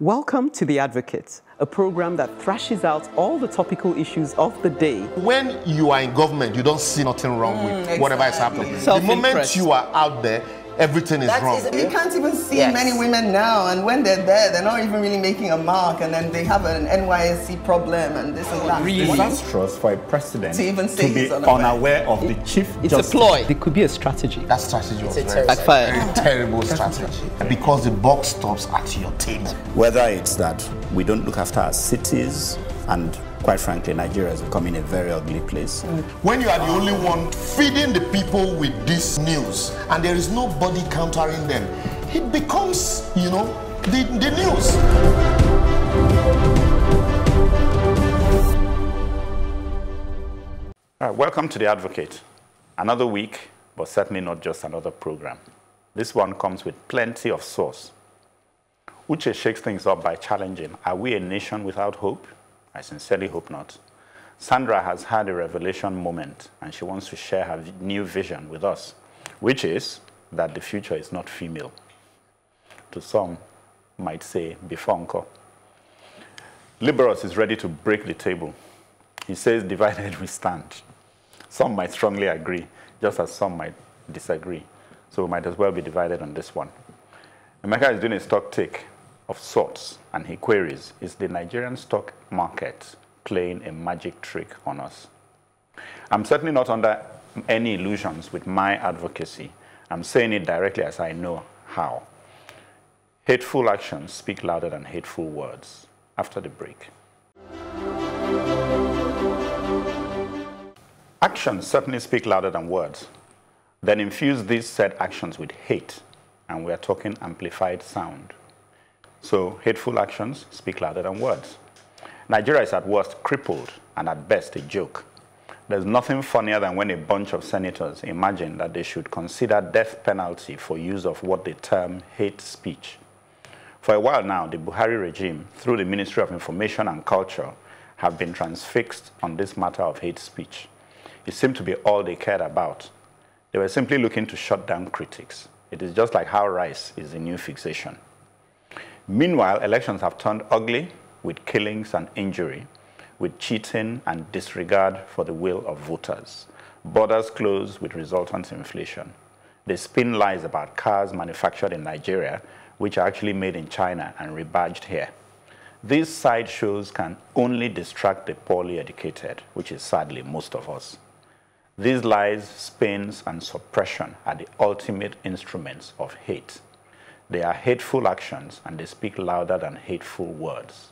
Welcome to The Advocate, a program that thrashes out all the topical issues of the day. When you are in government, you don't see nothing wrong with mm, whatever is happening. The moment you are out there, everything is That wrong. is- you can't even see Yes. many women now, and when they're there, they're not even really making a mark, and then they have an NYSC problem and this and that. Really? disastrous for a president To even say be unaware. unaware of the chief It's justice. a ploy. It could be a strategy. that strategy was a very, terrible- Backfired. very terrible strategy because the buck stops at your table. Whether it's that we don't look after our cities and quite frankly, Nigeria is becoming a very ugly place. Mm. When you are the only one feeding the people with this news and there is nobody countering them, it becomes, you know, the, the news. All right, welcome to The Advocate. Another week, but certainly not just another program. This one comes with plenty of sauce. Uche shakes things up by challenging Are we a nation without hope? I sincerely hope not. Sandra has had a revelation moment and she wants to share her new vision with us, which is that the future is not female. To some, might say, bifonko. Liberus is ready to break the table. He says, divided we stand. Some might strongly agree, just as some might disagree. So we might as well be divided on this one. Emeka is doing a stock take of sorts, and he queries Is the Nigerian stock market playing a magic trick on us? I'm certainly not under any illusions with my advocacy. I'm saying it directly as I know how. Hateful actions speak louder than hateful words. After the break. Actions certainly speak louder than words. Then infuse these said actions with hate, and we are talking amplified sound. So, hateful actions speak louder than words. Nigeria is at worst crippled and at best a joke. There's nothing funnier than when a bunch of senators imagine that they should consider death penalty for use of what they term hate speech. For a while now, the Buhari regime, through the Ministry of Information and Culture, have been transfixed on this matter of hate speech. It seemed to be all they cared about. They were simply looking to shut down critics. It is just like how rice is a new fixation. Meanwhile, elections have turned ugly with killings and injury, with cheating and disregard for the will of voters. Borders closed with resultant inflation. They spin lies about cars manufactured in Nigeria, which are actually made in China and rebadged here. These sideshows can only distract the poorly educated, which is sadly most of us. These lies, spins, and suppression are the ultimate instruments of hate. They are hateful actions and they speak louder than hateful words.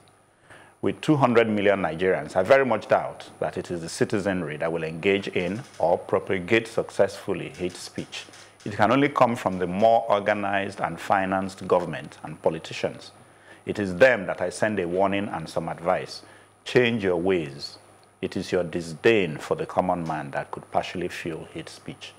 With 200 million Nigerians, I very much doubt that it is the citizenry that will engage in or propagate successfully hate speech. It can only come from the more organized and financed government and politicians. It is them that I send a warning and some advice. Change your ways. It is your disdain for the common man that could partially fuel hate speech.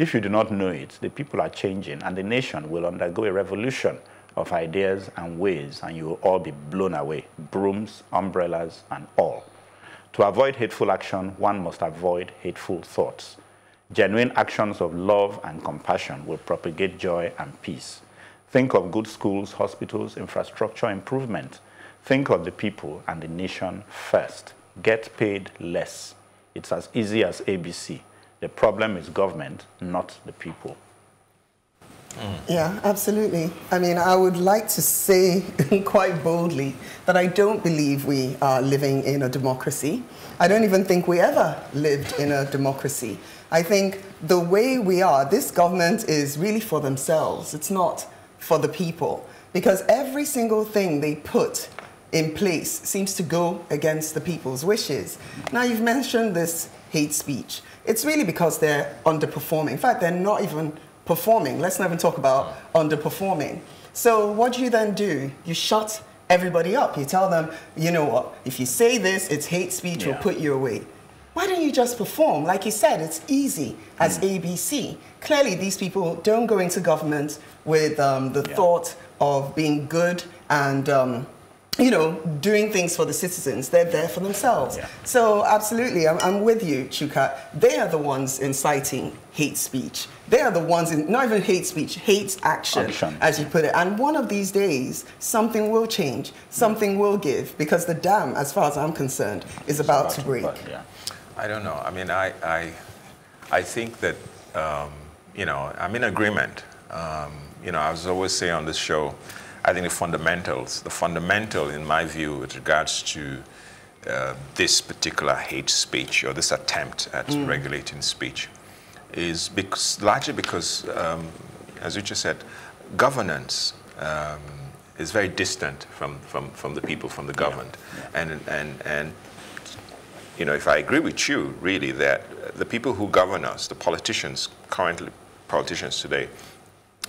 If you do not know it, the people are changing and the nation will undergo a revolution of ideas and ways, and you will all be blown away brooms, umbrellas, and all. To avoid hateful action, one must avoid hateful thoughts. Genuine actions of love and compassion will propagate joy and peace. Think of good schools, hospitals, infrastructure improvement. Think of the people and the nation first. Get paid less. It's as easy as ABC. The problem is government, not the people. Mm. Yeah, absolutely. I mean, I would like to say quite boldly that I don't believe we are living in a democracy. I don't even think we ever lived in a democracy. I think the way we are, this government is really for themselves. It's not for the people. Because every single thing they put in place seems to go against the people's wishes. Now, you've mentioned this hate speech. It's really because they're underperforming. In fact, they're not even performing. Let's not even talk about underperforming. So, what do you then do? You shut everybody up. You tell them, you know what, if you say this, it's hate speech, Yeah. we'll put you away. Why don't you just perform? Like you said, it's easy as ABC. Clearly, these people don't go into government with um, the Yeah. thought of being good and um, you know, doing things for the citizens. They're there for themselves. Yeah. So absolutely, I'm, I'm with you, Chuka. They are the ones inciting hate speech. They are the ones in not even hate speech, hate action, Action. as you put it. And one of these days, something will change, something will give, because the dam, as far as I'm concerned, is about to break. But, yeah. I don't know. I mean, I, I, I think that, um, you know, I'm in agreement. Um, you know, I was always saying on this show, I think the fundamentals, the fundamental, in my view, with regards to uh, this particular hate speech or this attempt at regulating speech, is because, largely because, um, as you just said, governance um, is very distant from, from, from the people, from the governed. And, and, and you know, if I agree with you, really, that the people who govern us, the politicians, currently politicians today,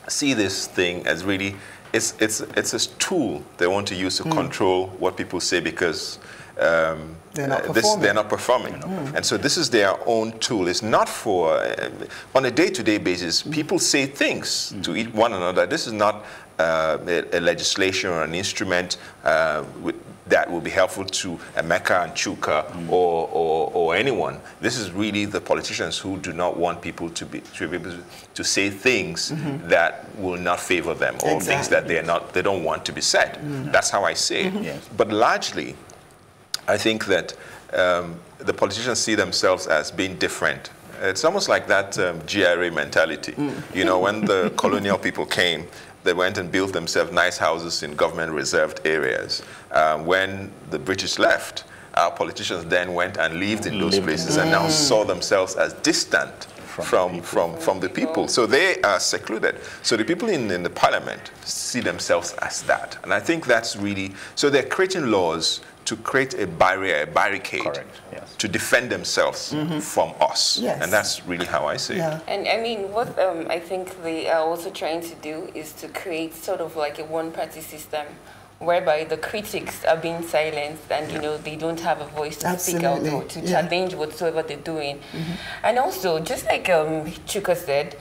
see this thing as really, it's, it's, it's a tool they want to use to control what people say because um, They're not uh, this, performing. they're not performing. And so this is their own tool. It's not for, uh, on a day-to-day basis, people say things to each one another. This is not uh, a, a legislation or an instrument uh, with, that will be helpful to Emeka and Chuka mm. or, or, or anyone. This is really the politicians who do not want people to be, to be able to, say things mm-hmm. that will not favor them or things that they are not they don't want to be said. Mm-hmm. That's how I say it. Mm-hmm. Yes. But largely, I think that um, the politicians see themselves as being different. It's almost like that um, GRA mentality. Mm. You know, when the colonial people came, they went and built themselves nice houses in government reserved areas. Um, when the British left, our politicians then went and lived in those Lived in places and now saw themselves as distant from, from, from, the people. So they are secluded. So the people in, in the parliament see themselves as that. And I think that's really, so they're creating laws to create a barrier, a barricade Correct, yes. to defend themselves from us. Yes. And that's really how I see Yeah. it. And I mean, what um, I think they are also trying to do is to create sort of like a one-party system, whereby the critics are being silenced and you know they don't have a voice to speak out or to yeah. challenge whatsoever they're doing. And also, just like um, Chuka said.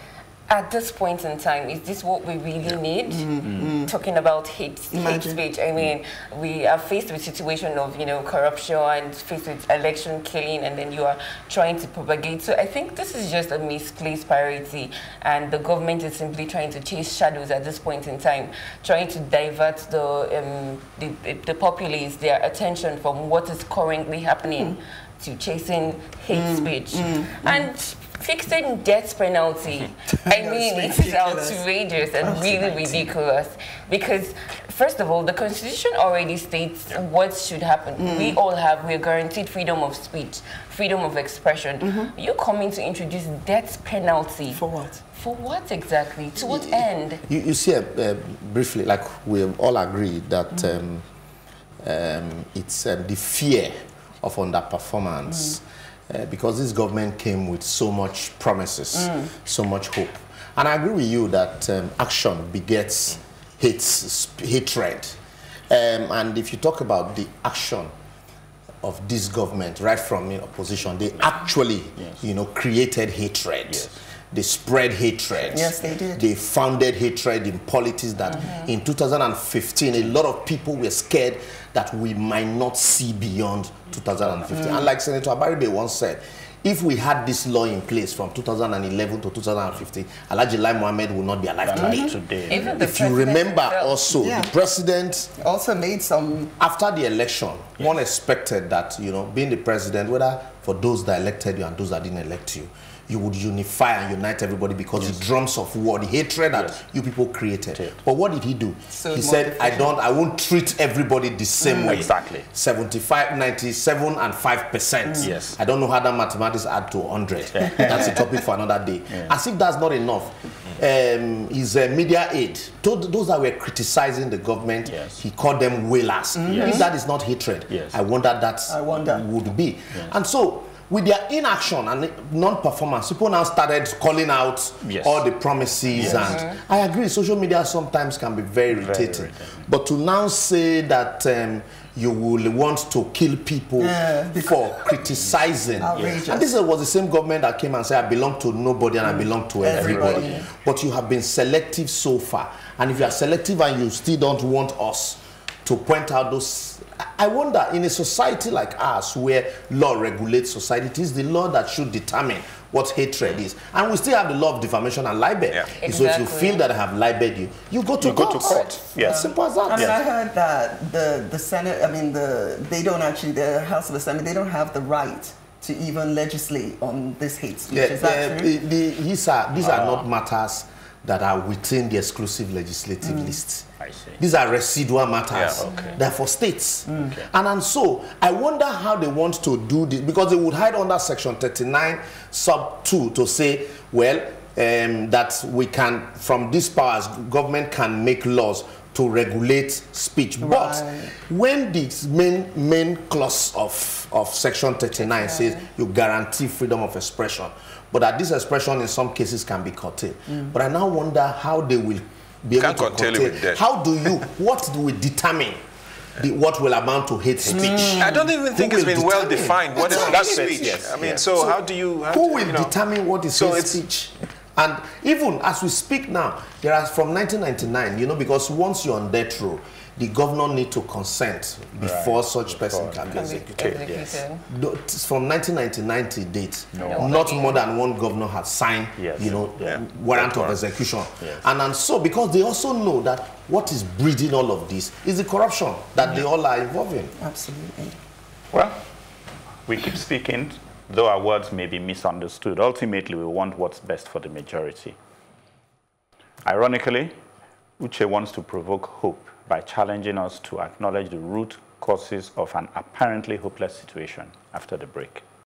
At this point in time, is this what we really need? Mm, mm. Mm. Talking about hate, hate speech. I mean, we are faced with situation of you know corruption and faced with election killing, and then you are trying to propagate. So I think this is just a misplaced priority, and the government is simply trying to chase shadows at this point in time, trying to divert the um, the, the populace their attention from what is currently happening hmm. to chasing hate hmm. speech. Hmm. And fixing death penalty. I mean, it is ridiculous. outrageous and really ridiculous. because first of all the constitution already states what should happen. We all have we're guaranteed freedom of speech freedom of expression. You're coming to introduce death penalty. For what? for what exactly? To what end? You, you see, uh, uh, briefly, like we all agree that um, um, it's um, the fear of underperformance uh, because this government came with so much promises, so much hope. And I agree with you that um, action begets hate, sp- hatred. Um, and if you talk about the action of this government right from in opposition, they actually, you know, created hatred. They spread hatred. Yes, they did. They founded hatred in politics that mm-hmm. in 2015, a lot of people were scared that we might not see beyond 2015. Mm-hmm. And like Senator Abaribe once said, if we had this law in place from 2011 to 2015, Alhaji Lai Mohammed would not be alive mm-hmm. today. Today. even the If you remember himself. also, Yeah. the president Also made some after the election, one expected that, you know, being the president, whether for those that elected you and those that didn't elect you, you would unify and unite everybody because the drums of war, the hatred that Yes. you people created. But what did he do? So he said, I don't, I won't treat everybody the same way. Exactly. 75, 97 and 5%. Yes. I don't know how that mathematics add to 100. That's a topic for another day. As if that's not enough. Um, his uh, media aide, told those that were criticizing the government, Yes. he called them wailers. If that is not hatred, Yes. I wonder that I wonder. would be. And so, with their inaction and non-performance, people now started calling out Yes. all the promises. And I agree, social media sometimes can be very irritating. irritating. But to now say that um, you will want to kill people Yeah, for criticizing. Outrageous. And this was the same government that came and said, I belong to nobody and I belong to everybody. Everybody. But you have been selective so far. And if you are selective and you still don't want us to point out those. I wonder, in a society like ours, where law regulates society, it is the law that should determine what hatred is. And we still have the law of defamation and libel. Yeah. So if you feel that I have libeled you, you go to You go court. to court. Yes. As simple as that. I mean, I heard that the, the Senate, I mean, the, they don't actually, the House of Assembly, they don't have the right to even legislate on this hate speech. Yeah, Is that uh, true? the- the- these are, these are not matters that are within the exclusive legislative list. I see. These are residual matters. Yeah, okay. They're for states. And, and so I wonder how they want to do this because they would hide under Section 39, sub 2 to say, well, um, that we can, from these powers, government can make laws to regulate speech. But Right. when the main, main clause of, of Section 39 says you guarantee freedom of expression, but that this expression in some cases can be curtailed. Mm. But I now wonder how they will be able Can't to curtail it curtail. with. How do you, what do we determine the, what will amount to hate mm. speech? I don't even think it's been well defined. What is hate that right. speech? Yes, I mean, yes. so, how do you? How Who do, will you know, determine what is so hate speech? And even as we speak now, there are from 1999, you know, because once you're on death row, the governor need to consent before such person can be Can be executed. executed. No, it's From 1999 to date, No. not more than one governor has signed, Yes. you know, Yeah. warrant of execution. Yes. And, and so, because they also know that what is breeding all of this is the corruption that they all are involved in. Absolutely. Well, we keep speaking, though our words may be misunderstood. Ultimately, we want what's best for the majority. Ironically, Uche wants to provoke hope by challenging us to acknowledge the root causes of an apparently hopeless situation after the break.